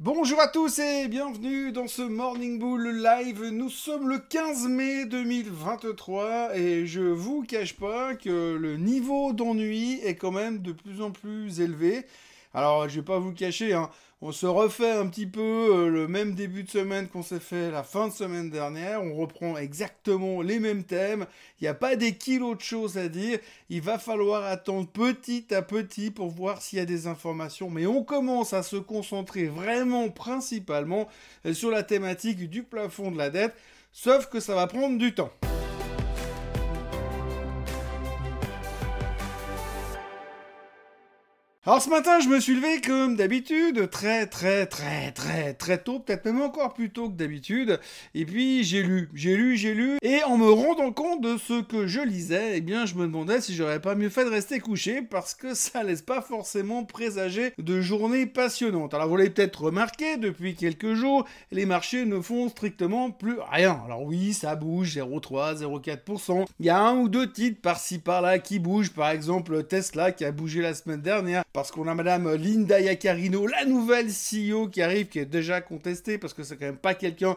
Bonjour à tous et bienvenue dans ce Morning Bull Live. Nous sommes le 15 mai 2023 et je vous cache pas que le niveau d'ennui est quand même de plus en plus élevé. Alors je vais pas vous cacher, hein, on se refait un petit peu euh, le même début de semaine qu'on s'est fait la fin de semaine dernière. On reprend exactement les mêmes thèmes. Il n'y a pas des kilos de choses à dire. Il va falloir attendre petit à petit pour voir s'il y a des informations. Mais on commence à se concentrer vraiment principalement euh, sur la thématique du plafond de la dette. Sauf que ça va prendre du temps. Alors ce matin, je me suis levé comme d'habitude, très très très très très tôt, peut-être même encore plus tôt que d'habitude. Et puis j'ai lu, j'ai lu, j'ai lu. Et en me rendant compte de ce que je lisais, eh bien je me demandais si j'aurais pas mieux fait de rester couché parce que ça laisse pas forcément présager de journées passionnantes. Alors vous l'avez peut-être remarqué, depuis quelques jours, les marchés ne font strictement plus rien. Alors oui, ça bouge, 0,3, 0,4%. Il y a un ou deux titres par-ci par-là qui bougent, par exemple Tesla qui a bougé la semaine dernière parce qu'on a Madame Linda Yacarino, la nouvelle CEO qui arrive, qui est déjà contestée, parce que c'est quand même pas quelqu'un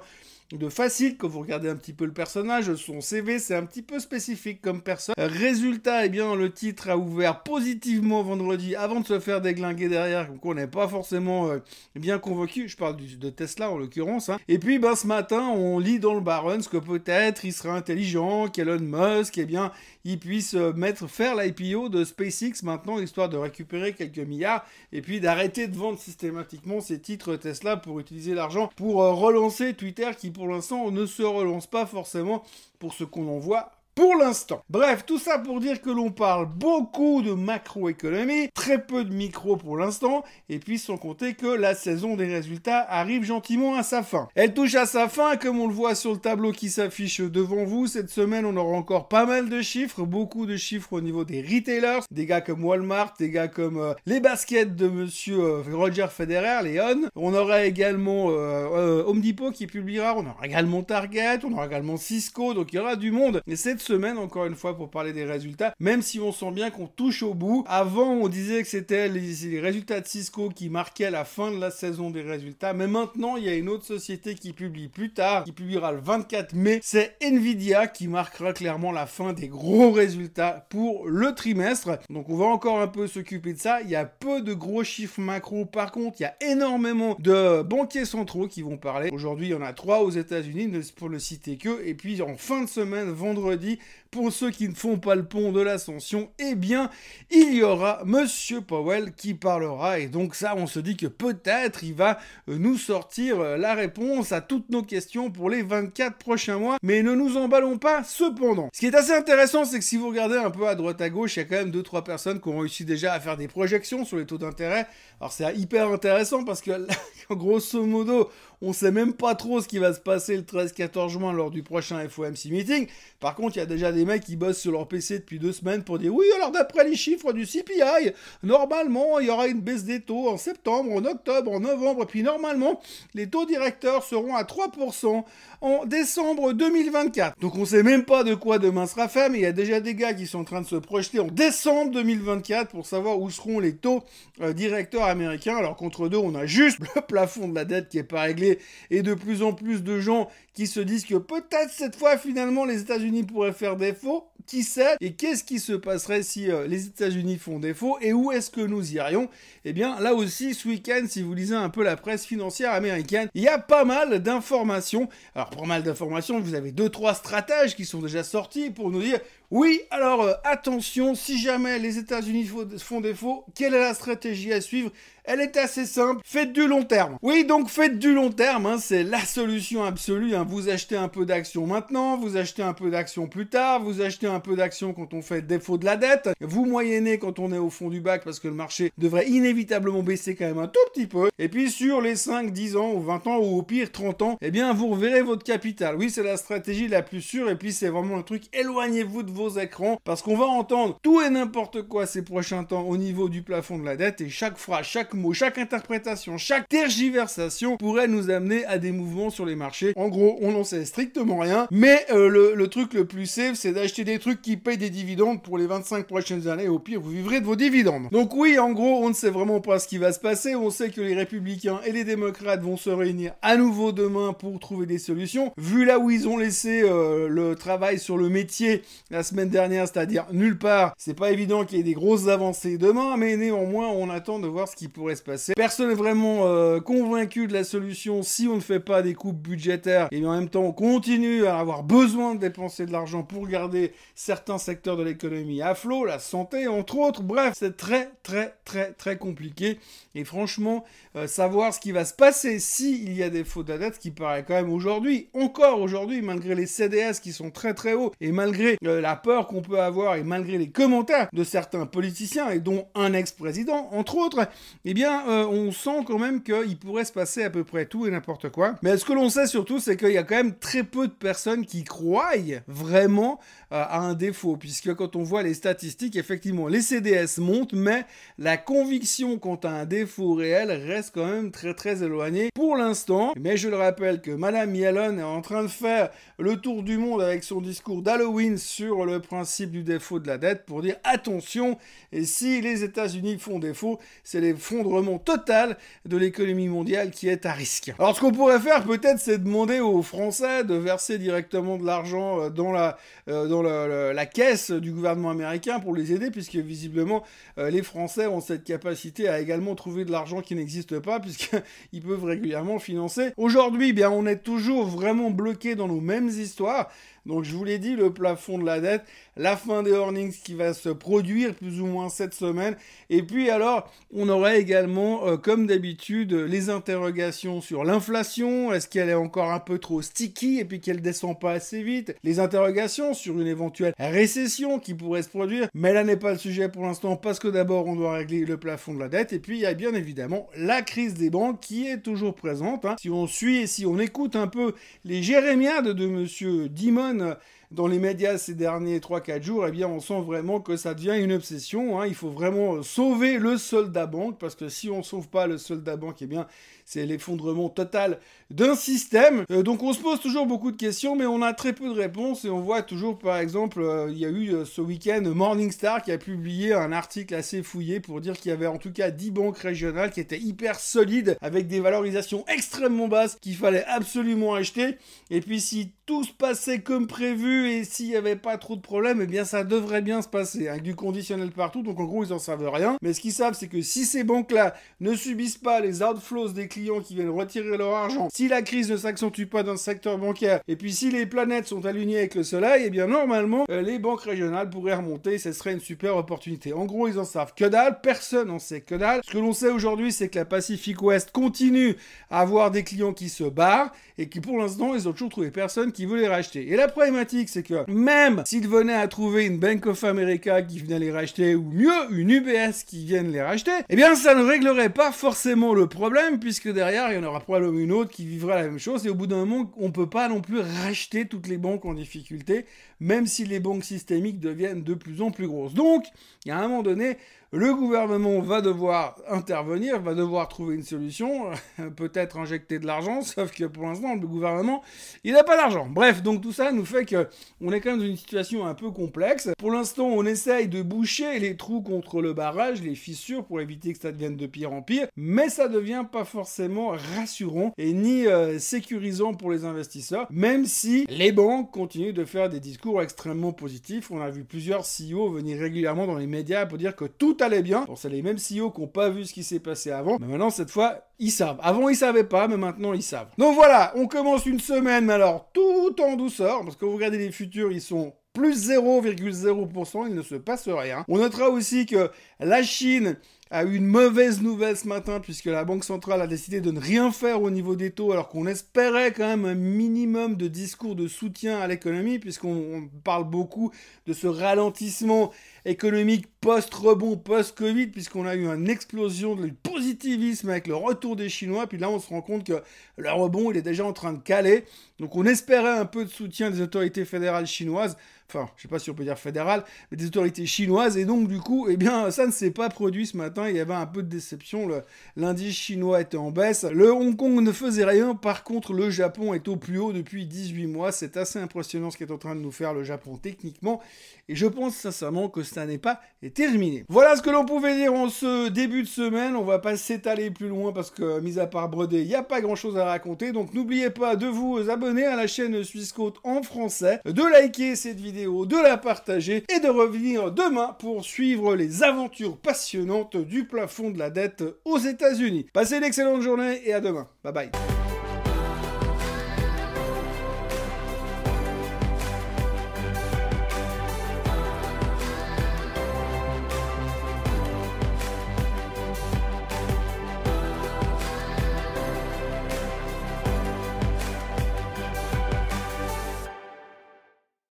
de facile quand vous regardez un petit peu le personnage. Son CV, c'est un petit peu spécifique comme personne. Résultat, eh bien, le titre a ouvert positivement vendredi avant de se faire déglinguer derrière, donc on n'est pas forcément euh, bien convoqué. Je parle de Tesla en l'occurrence. Hein. Et puis, ben, ce matin, on lit dans le Barons que peut-être il sera intelligent, qu'Elon Musk, eh bien, il puisse euh, mettre, faire l'IPO de SpaceX maintenant, histoire de récupérer quelques milliards, et puis d'arrêter de vendre systématiquement ces titres Tesla pour utiliser l'argent pour euh, relancer Twitter qui pour l'instant ne se relance pas forcément pour ce qu'on en voit pour l'instant. Bref, tout ça pour dire que l'on parle beaucoup de macroéconomie, très peu de micro pour l'instant, et puis sans compter que la saison des résultats arrive gentiment à sa fin. Elle touche à sa fin, comme on le voit sur le tableau qui s'affiche devant vous. Cette semaine, on aura encore pas mal de chiffres, beaucoup de chiffres au niveau des retailers, des gars comme Walmart, des gars comme euh, les baskets de monsieur euh, Roger Federer, Léon. On aura également euh, Home Depot qui publiera, on aura également Target, on aura également Cisco, donc il y aura du monde. Et cette semaine, encore une fois, pour parler des résultats, même si on sent bien qu'on touche au bout. Avant, on disait que c'était les, résultats de Cisco qui marquaient la fin de la saison des résultats, mais maintenant, il y a une autre société qui publie plus tard, qui publiera le 24 mai, c'est Nvidia qui marquera clairement la fin des gros résultats pour le trimestre. Donc on va encore un peu s'occuper de ça. Il y a peu de gros chiffres macro. Par contre, il y a énormément de banquiers centraux qui vont parler. Aujourd'hui, il y en a trois aux États-Unis, pour ne citer que. Et puis en fin de semaine, vendredi, pour ceux qui ne font pas le pont de l'ascension, eh bien, il y aura Monsieur Powell qui parlera. Et donc ça, on se dit que peut-être il va euh, nous sortir euh, la réponse à toutes nos questions pour les 24 prochains mois. Mais ne nous emballons pas cependant. Ce qui est assez intéressant, c'est que si vous regardez un peu à droite à gauche, il y a quand même 2-3 personnes qui ont réussi déjà à faire des projections sur les taux d'intérêt. Alors c'est hyper intéressant parce que grosso modo, on sait même pas trop ce qui va se passer le 13-14 juin lors du prochain FOMC meeting. Par contre, il y a déjà des mecs qui bossent sur leur PC depuis deux semaines pour dire oui, alors d'après les chiffres du CPI, normalement, il y aura une baisse des taux en septembre, en octobre, en novembre, et puis normalement, les taux directeurs seront à 3% en décembre 2024. Donc on sait même pas de quoi demain sera fait, mais il y a déjà des gars qui sont en train de se projeter en décembre 2024 pour savoir où seront les taux euh, directeurs américains. Alors contre deux, on a juste le plafond de la dette qui est pas réglé et de plus en plus de gens qui se disent que peut-être cette fois finalement les États-Unis pourraient faire défaut. Qui sait Et qu'est-ce qui se passerait si euh, les États-Unis font défaut Et où est-ce que nous irions? Eh bien là aussi ce week-end, si vous lisez un peu la presse financière américaine, il y a pas mal d'informations. Alors pour mal d'informations, vous avez deux trois stratèges qui sont déjà sortis pour nous dire oui, alors euh, attention, si jamais les États-Unis font défaut, quelle est la stratégie à suivre? Elle est assez simple, faites du long terme. Oui, donc faites du long terme, hein, c'est la solution absolue. Hein. Vous achetez un peu d'actions maintenant, vous achetez un peu d'actions plus tard, vous achetez un peu d'actions quand on fait défaut de la dette, vous moyennez quand on est au fond du bac parce que le marché devrait inévitablement baisser quand même un tout petit peu. Et puis sur les 5, 10 ans ou 20 ans ou au pire 30 ans, eh bien vous reverrez votre capital. Oui, c'est la stratégie la plus sûre et puis c'est vraiment un truc, éloignez-vous de vos écrans parce qu'on va entendre tout et n'importe quoi ces prochains temps au niveau du plafond de la dette et chaque phrase, chaque mot, chaque interprétation, chaque tergiversation pourrait nous amener à des mouvements sur les marchés. En gros, on n'en sait strictement rien, mais euh, le, le, truc le plus safe, c'est d'acheter des trucs qui payent des dividendes pour les 25 prochaines années. Au pire, vous vivrez de vos dividendes. Donc oui, en gros, on ne sait vraiment pas ce qui va se passer. On sait que les républicains et les démocrates vont se réunir à nouveau demain pour trouver des solutions. Vu là où ils ont laissé euh, le travail sur le métier la semaine dernière, c'est-à-dire nulle part, c'est pas évident qu'il y ait des grosses avancées demain, mais néanmoins, on attend de voir ce qui pourrait se passer. Personne n'est vraiment euh, convaincu de la solution si on ne fait pas des coupes budgétaires et en même temps on continue à avoir besoin de dépenser de l'argent pour garder certains secteurs de l'économie à flot, la santé entre autres. Bref, c'est très très très très compliqué et franchement, euh, savoir ce qui va se passer s'il y a des fautes à dette, qui paraît quand même aujourd'hui, encore aujourd'hui, malgré les CDS qui sont très très hauts et malgré euh, la peur qu'on peut avoir et malgré les commentaires de certains politiciens et dont un ex-président entre autres, eh bien euh, on sent quand même qu'il pourrait se passer à peu près tout et n'importe quoi. Mais ce que l'on sait surtout, c'est qu'il y a quand même très peu de personnes qui croient vraiment à un défaut, puisque quand on voit les statistiques, effectivement, les CDS montent, mais la conviction quant à un défaut réel reste quand même très très éloignée pour l'instant. Mais je le rappelle que Madame Yellen est en train de faire le tour du monde avec son discours d'Halloween sur le principe du défaut de la dette pour dire attention, et si les États-Unis font défaut, c'est l'effondrement total de l'économie mondiale qui est à risque. Alors ce qu'on pourrait faire peut-être, c'est demander aux Français de verser directement de l'argent euh, dans la euh, dans la caisse du gouvernement américain pour les aider, puisque visiblement euh, les Français ont cette capacité à également trouver de l'argent qui n'existe pas, puisqu'ils peuvent régulièrement financer. Aujourd'hui, eh bien, on est toujours vraiment bloqué dans nos mêmes histoires. Donc je vous l'ai dit, le plafond de la dette, la fin des earnings qui va se produire plus ou moins cette semaine. Et puis alors, on aurait également, euh, comme d'habitude, les interrogations sur l'inflation. Est-ce qu'elle est encore un peu trop sticky et puis qu'elle descend pas assez vite? Les interrogations sur une éventuelle récession qui pourrait se produire. Mais là n'est pas le sujet pour l'instant parce que d'abord on doit régler le plafond de la dette. Et puis il y a bien évidemment la crise des banques qui est toujours présente. Hein. Si on suit et si on écoute un peu les jérémiades de monsieur Dimon personnes euh, dans les médias ces derniers 3-4 jours, eh bien, on sent vraiment que ça devient une obsession. Hein. Il faut vraiment sauver le soldat banque, parce que si on ne sauve pas le soldat banque, eh bien, c'est l'effondrement total d'un système. Euh, donc on se pose toujours beaucoup de questions, mais on a très peu de réponses et on voit toujours, par exemple, euh, il y a eu euh, ce week-end Morningstar qui a publié un article assez fouillé pour dire qu'il y avait en tout cas 10 banques régionales qui étaient hyper solides avec des valorisations extrêmement basses qu'il fallait absolument acheter. Et puis si tout se passait comme prévu et s'il n'y avait pas trop de problèmes, eh bien ça devrait bien se passer, avec du conditionnel partout. Donc en gros ils en savent rien. Mais ce qu'ils savent, c'est que si ces banques-là ne subissent pas les outflows des clients qui viennent retirer leur argent, si la crise ne s'accentue pas dans le secteur bancaire, et puis si les planètes sont alignées avec le soleil, eh bien normalement, euh, les banques régionales pourraient remonter, ce serait une super opportunité. En gros, ils en savent que dalle, personne n'en sait que dalle. Ce que l'on sait aujourd'hui, c'est que la Pacific West continue à avoir des clients qui se barrent, et qui pour l'instant, ils ont toujours trouvé personne qui veut les racheter. Et la problématique, c'est que même s'ils venaient à trouver une Bank of America qui venait les racheter, ou mieux, une UBS qui vienne les racheter, eh bien ça ne réglerait pas forcément le problème, puisque derrière, il y en aura probablement une autre qui vivra la même chose. Et au bout d'un moment, on ne peut pas non plus racheter toutes les banques en difficulté, même si les banques systémiques deviennent de plus en plus grosses. Donc, il y a un moment donné, le gouvernement va devoir intervenir, va devoir trouver une solution, peut-être injecter de l'argent, sauf que pour l'instant, le gouvernement, il n'a pas d'argent. Bref, donc tout ça nous fait que on est quand même dans une situation un peu complexe. Pour l'instant, on essaye de boucher les trous contre le barrage, les fissures, pour éviter que ça devienne de pire en pire, mais ça devient pas forcément rassurant et ni euh, sécurisant pour les investisseurs, même si les banques continuent de faire des discours extrêmement positifs. On a vu plusieurs CEO venir régulièrement dans les médias pour dire que tout allait bien. Bon, c'est les mêmes CEO qui n'ont pas vu ce qui s'est passé avant. Mais maintenant, cette fois, ils savent. Avant, ils savaient pas, mais maintenant, ils savent. Donc voilà, on commence une semaine, mais alors tout en douceur, parce que vous regardez les futurs, ils sont plus 0,0%, il ne se passe rien. On notera aussi que la Chine a eu une mauvaise nouvelle ce matin puisque la Banque centrale a décidé de ne rien faire au niveau des taux alors qu'on espérait quand même un minimum de discours de soutien à l'économie puisqu'on parle beaucoup de ce ralentissement économique post-rebond, post-Covid, puisqu'on a eu une explosion de positivisme avec le retour des Chinois, puis là on se rend compte que le rebond il est déjà en train de caler, donc on espérait un peu de soutien des autorités fédérales chinoises, enfin je sais pas si on peut dire fédérales, mais des autorités chinoises, et donc du coup, eh bien ça ne s'est pas produit ce matin, il y avait un peu de déception, l'indice chinois était en baisse, le Hong Kong ne faisait rien, par contre le Japon est au plus haut depuis 18 mois, c'est assez impressionnant ce qu'est en train de nous faire le Japon techniquement, et je pense sincèrement que ça n'est pas terminé. Voilà ce que l'on pouvait dire en ce début de semaine. On va pas s'étaler plus loin parce que, mis à part Brodé, il n'y a pas grand chose à raconter. Donc n'oubliez pas de vous abonner à la chaîne Suisse en français, de liker cette vidéo, de la partager et de revenir demain pour suivre les aventures passionnantes du plafond de la dette aux États-Unis. Passez une excellente journée et à demain. Bye bye.